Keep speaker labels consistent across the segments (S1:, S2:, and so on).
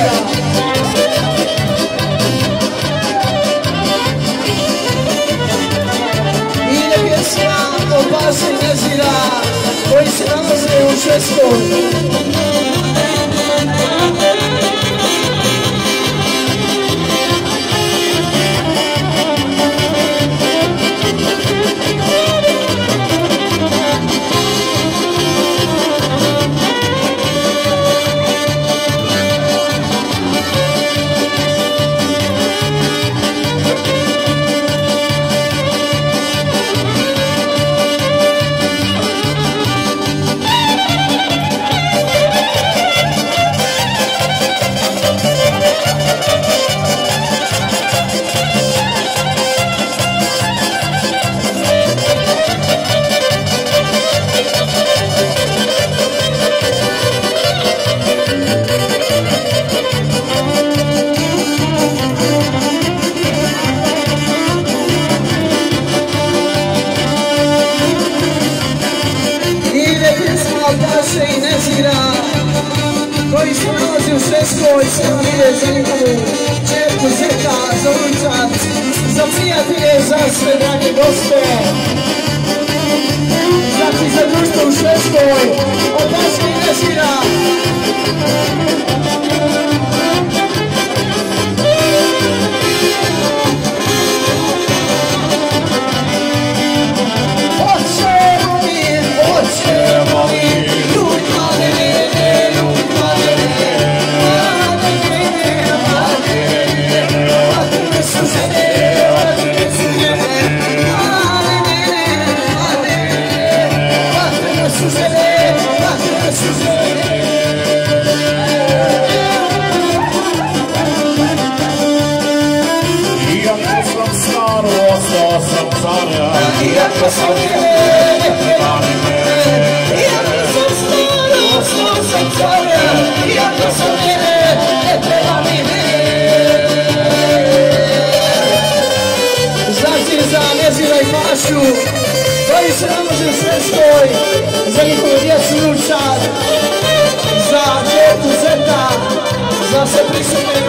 S1: Ide Sve Zeljkovu, čerku Zeta za unčat, za prijatelje, za sve drage goste. Znači za društvo u Švedskoj, od i režira. Vatrene su žene, vatrene su žene.
S2: Iako sam star, ostao sam cara.
S1: Iako Precisamos de vocês dois. Za njihovo sin učar, za djetu zeta, za sve prisutne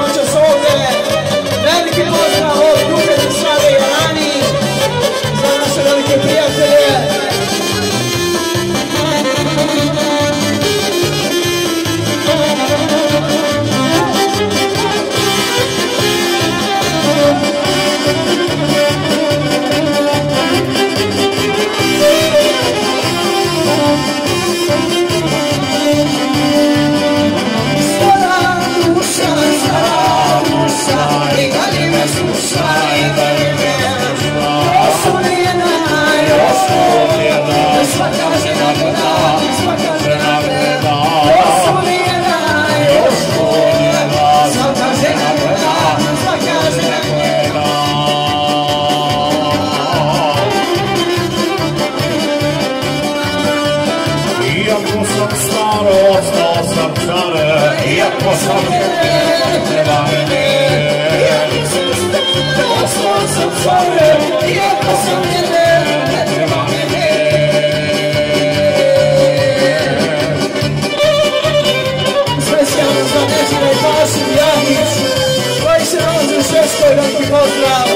S1: Pozdravljam,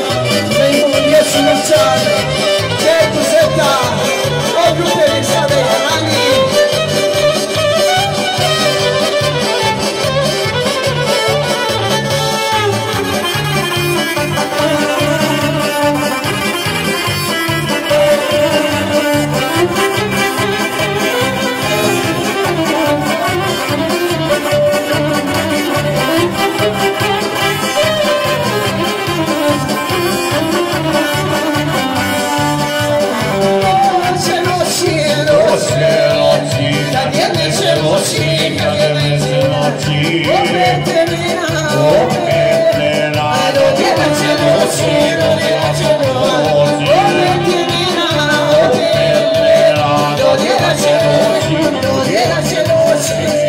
S1: da im
S2: uvijek sam
S1: učan, čeku se tam. Jedne će noći, kad jedne će noći, opet te mina, opet A do djeda će doći, do djeda će doći, opet je mina, opet Do djeda će doći, do djeda će doći.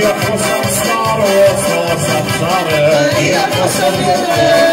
S2: Iako sam star, ostao sam cara.
S1: Iako sam vjeren,